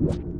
you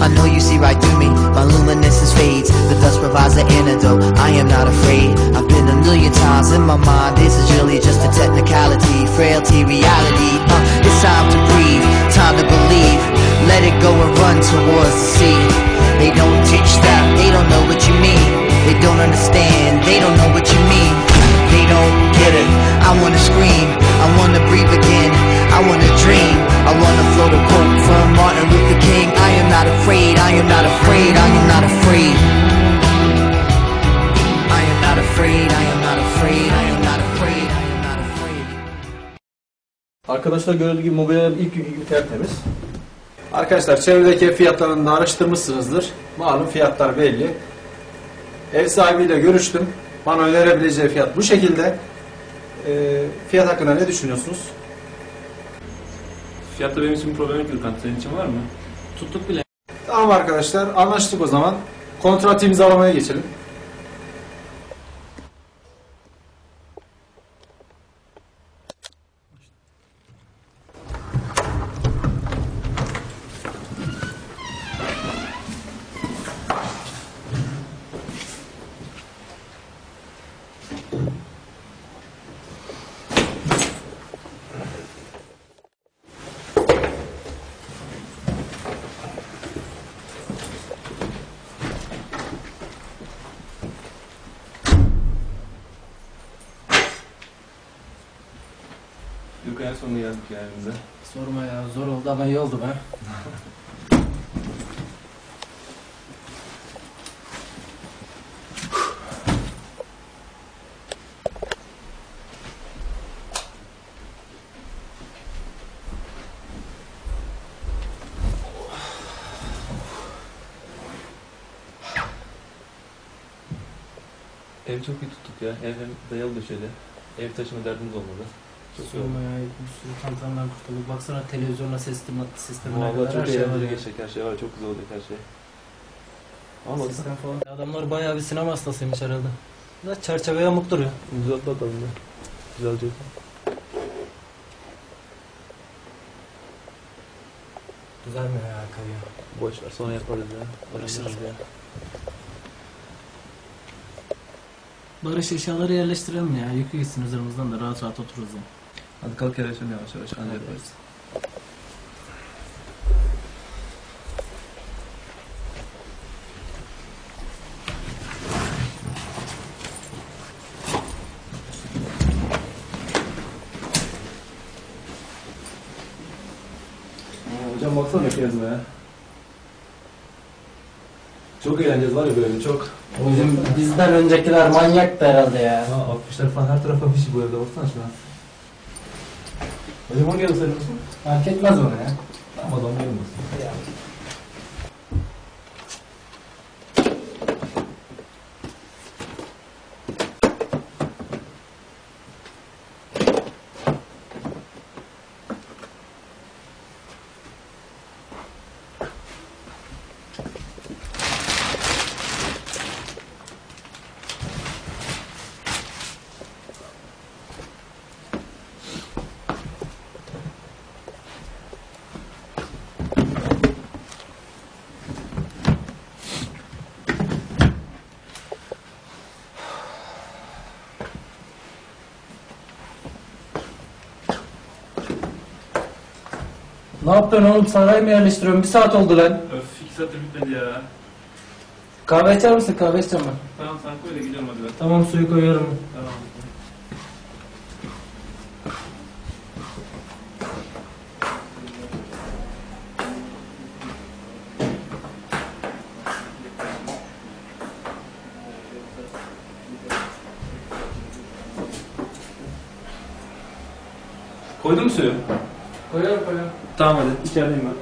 I know you see right through me, my luminescence fades. The dust provides the antidote. I am not afraid. I've been a million times in my mind. This is really just a technicality, frailty, reality. Uh, it's time to breathe, time to believe. Let it go and run towards the sea. They don't teach that, they don't know what you mean. They don't understand, they don't know what you mean. They don't get it. I wanna scream, I wanna breathe again. I wanna dream, I wanna float a quote from Martin Luther King. I am not afraid, I am not afraid, I am not afraid. I am not afraid, I am not afraid, I am not afraid, I am not afraid. Arkadaşlar gördüğü gibi mobilyalar ilk gibi tertemiz. Arkadaşlar çevredeki fiyatlarını da araştırmışsınızdır. Malum fiyatlar belli. Ev sahibiyle görüştüm. Bana önerebileceği fiyat bu şekilde. Ee, fiyat hakkında ne düşünüyorsunuz? Fiyatta benim için problem yok Gürkan. Senin için var mı? Tuttuk bile. Tamam arkadaşlar anlaştık o zaman. Kontrat imzalamaya geçelim. En sonunda geldik yani bize. Sorma ya zor oldu ama iyi oldu be. Ev çok iyi tuttuk ya. Ev hem dayalı döşeli. Ev taşıma derdimiz olmadı. Sorma ya bir sürü tantanlar kurtulduk. Baksana televizyonla sistem, sistemine kadar çok her şey var eğlenceli ya. geçecek her şey var. Çok güzel olacak her şey. Ama Sistem falan. Adamlar bayağı bir sinema hastasıymış herhalde. Da çerçeve yamuk duruyor. güzel bakalım ya. Güzel olacak. Güzel mi ya kayıyor? Boş ver sonra yaparız ya. Barışırız ya. Barış eşyaları yerleştirelim ya. Yükü gitsin üzerimizden de rahat rahat otururuz ya. Hadi kalk yerleşelim yavaş yavaş. Hadi yaparız. Hocam baksana mekanizma ya. Çok eğleneceğiz var ya böyle çok. Bizim bizden öncekiler manyaktı herhalde ya. Ha afişler falan her taraf afiş bu evde baksana şuna. Hocam onu geldi musun? Fark etmez ona ya. Tamam adam gelmesin. Ne yapıyorsun oğlum sanayi mi yerleştiriyorsun? Bir saat oldu lan. Öf iki saattir bitmedi ya. Kahve içer misin? Kahve içeceğim ben. Tamam sen koy da gidiyorum hadi ben. Tamam suyu koyuyorum. Tamam. Koydun mu suyu? Koyuyorum koyuyorum. Tamam hadi içerideyim ben.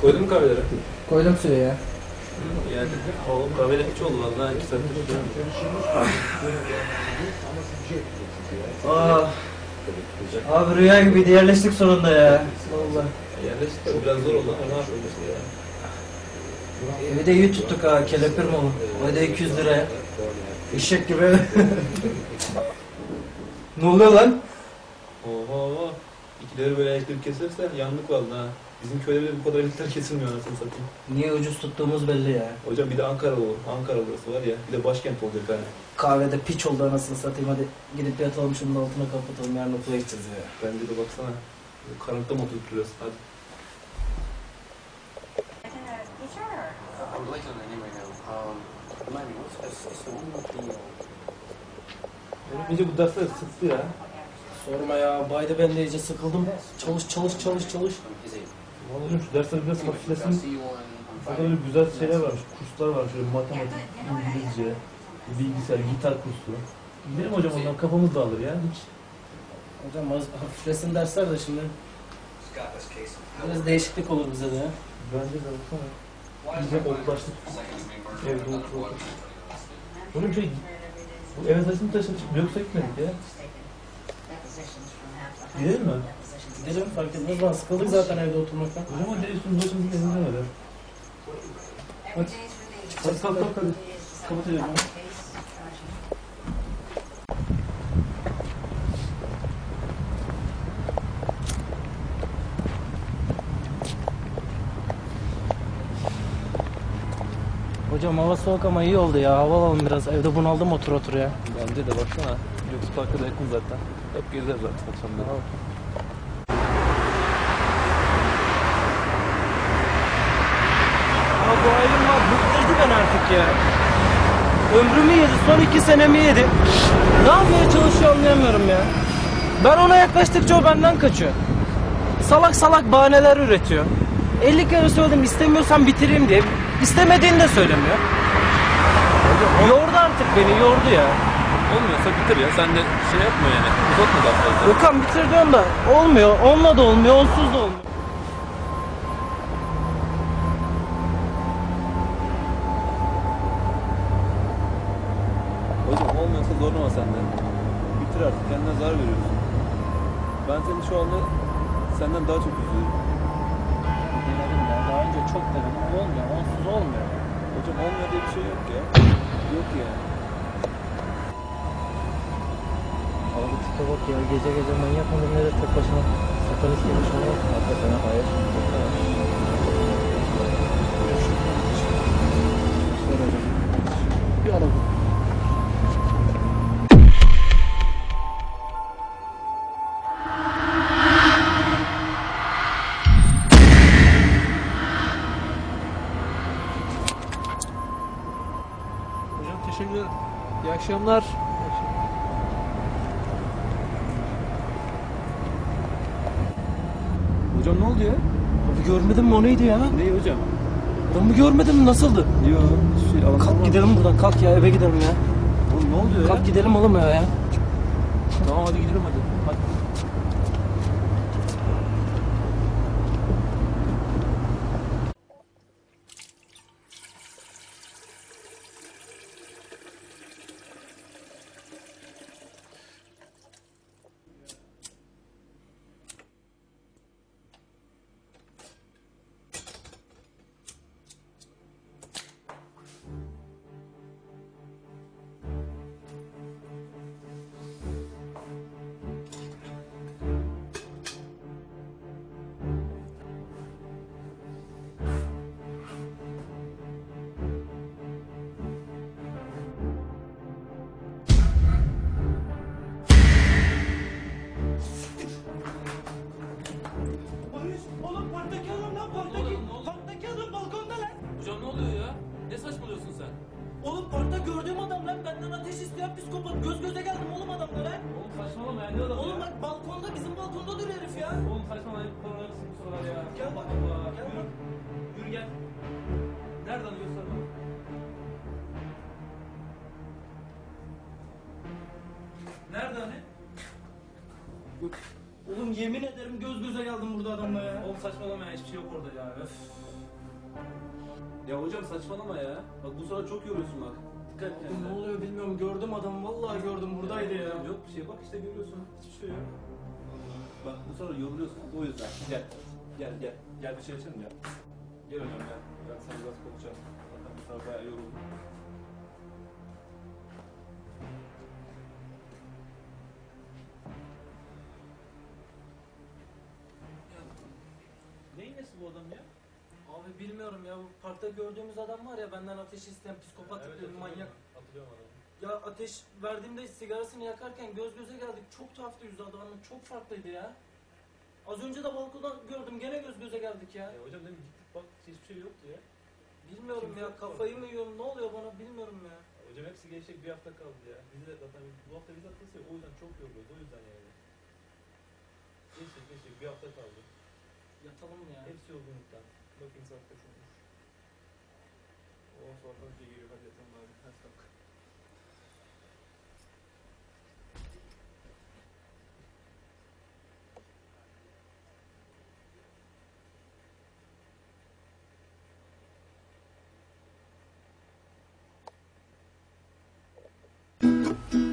Koydun mu kahveleri? Koydum suyu ya. Yani o kahveler hiç oldu vallahi iki saattir. Aa. Abi rüya gibiydi yerleştik sonunda ya. Vallahi. Yerleştik de biraz zor oldu ama ne yapıyoruz ya. Evi de iyi tuttuk ha kelepir malı. O da 200 liraya. Eşek gibi. ne oluyor lan? Oho. İkileri böyle elektrik keserse yandık vallahi. Bizim köyde bile bu kadar elektrik kesilmiyor anasını satayım. Niye ucuz tuttuğumuz belli ya. Hocam bir de Ankara olur. Ankara burası var ya. Bir de başkent olacak hani. Kahvede piç oldu anasını satayım hadi gidip yatalım şunun altına kapatalım yarın okula gideceğiz ya. Bence de baksana. Karanlıkta mı oturup duruyoruz? Hadi. I'm late on anyway now. Um, me, what's, what's, what's the one with the, Benim iyice bu dersler sıktı ya. Sorma ya bayda ben de iyice sıkıldım. Çalış çalış çalış it? Vallahi şu dersler biraz hafiflesin. Burada böyle güzel şeyler var. Kurslar var. Şöyle matematik, İngilizce, bilgisayar, gitar kursu. Gidelim hocam ondan kafamız dağılır ya. Hiç. Hocam az hafiflesin dersler de şimdi. Biraz değişiklik olur bize de. Bence de baksana. Biz hep olgulaştık. Evde oturup. Oğlum şey, bu eve taşını taşıdık. Yoksa gitmedik ya. Gidelim mi? Gidelim fark etmez lan sıkıldık zaten evde oturmaktan. O direksiyon başımızın elinden öyle. Hadi. Hadi kalk kalk hadi. Ya. Hocam hava soğuk ama iyi oldu ya. Hava alalım biraz. Evde bunaldım otur otur ya. Bence de baksana. Lüks Park'a da yakın zaten. Hep gezeriz zaten akşamları. Ya bu ayrılma bıktırdı ben artık ya. Ömrümü yedi, son iki senemi yedi. Ne yapmaya çalışıyor anlayamıyorum ya. Ben ona yaklaştıkça o benden kaçıyor. Salak salak bahaneler üretiyor. 50 kere söyledim istemiyorsan bitireyim diye. İstemediğini de söylemiyor. Yordu artık beni, yordu ya. Olmuyorsa bitir ya. Sen de şey yapma yani. Uzatma daha fazla. Gökhan bitir diyorum da olmuyor. Onunla da olmuyor, onsuz da olmuyor. Hocam olmuyorsa zorlama sen de. Bitir artık. Kendine zarar veriyorsun. Ben seni şu anda senden daha çok üzülüyorum. Denedim ya, daha önce çok denedim. Olmuyor. Hocam olmuyor diye bir şey yok ya. Yok yani. Abi tipe bak ya gece gece manyak mıdır nedir tek başına satanist gibi şuna bak. Hakikaten hayır. Akşamlar. Hocam ne oldu ya? Abi görmedin mi o neydi ya? Ne hocam? Adamı görmedin mi nasıldı? Yok. Şey, Kalk gidelim buradan kalk ya eve gidelim ya. Oğlum ne oluyor ya? Kalk gidelim oğlum ya ya. Tamam hadi gidelim hadi. Hadi. Yemin ederim göz göze geldim burada adamla ya. Oğlum saçmalama ya hiçbir şey yok orada ya. Öf. Ya hocam saçmalama ya. Bak bu sıra çok yoruyorsun bak. Dikkat et kendine. ne oluyor bilmiyorum gördüm adamı vallahi gördüm buradaydı ya. Yok bir şey bak işte görüyorsun. Hiçbir şey yok. Bak bu sıra yoruluyorsun o yüzden. Gel. Gel gel. Gel bir şey içelim ya. Gel hocam gel. Ben sana biraz konuşacağım. Zaten bu sıra bayağı yoruldum. Bilmiyorum ya bu parkta gördüğümüz adam var ya benden ateş isteyen psikopat tipli bir manyak. Hatırlıyorum adamı. Ya ateş verdiğimde sigarasını yakarken göz göze geldik. Çok tuhaftı yüzü adamın. Çok farklıydı ya. Az önce de balkondan gördüm. Gene göz göze geldik ya. Ya hocam demin gittik bak hiçbir şey yoktu ya. Bilmiyorum Kimse ya. Kafayı mı yiyorum? Ne oluyor bana bilmiyorum ya. Hocam hepsi geçecek bir hafta kaldı ya. Bizi de zaten bu hafta biz ya o yüzden çok yoruluyoruz o yüzden yani. Geçecek geçecek bir hafta kaldı. Yatalım ya. Hepsi yorgunluktan. Bakayım saat kaç olmuş. O sonra önce geliyor hadi yatalım abi. Hadi kalk. Hadi.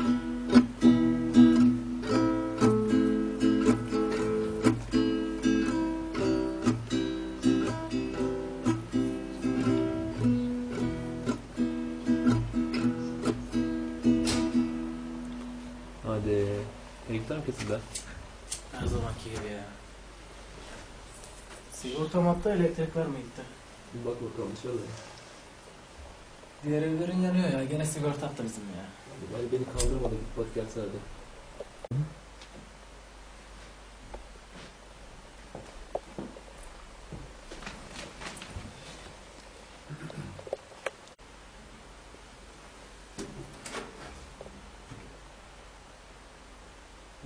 Kesildi? Her zamanki gibi ya. Sigortam hatta elektrikler mi gitti? Bir bak bakalım dışarıda. Diğer evlerin yanıyor ya. Gene sigorta attı bizim ya. Hadi beni kaldırmadı git bak gelsene hadi.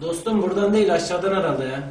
Dostum buradan değil aşağıdan herhalde ya.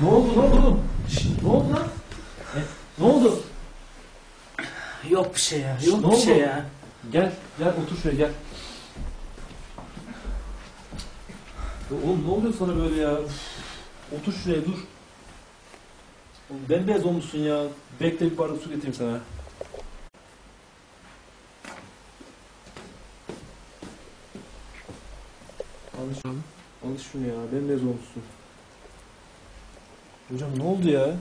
Ne oldu ne oldu? Şşt, ne oldu lan? Ne oldu? Yok bir şey ya. Yok Ne bir şey oldu? ya. Gel gel otur şuraya gel. Ya Oğlum ne oluyor sana böyle ya? Üf, Otur şuraya dur. Oğlum bembeyaz olmuşsun ya. Bekle bir bardak su getireyim sana. Al şunu. Al şunu ya. Bembeyaz olmuşsun. Hocam ne oldu ya?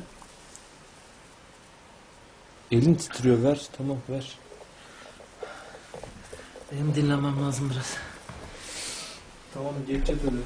Elin titriyor ver. Tamam ver. Benim dinlenmem lazım biraz. Tamam geçeceğiz öyle.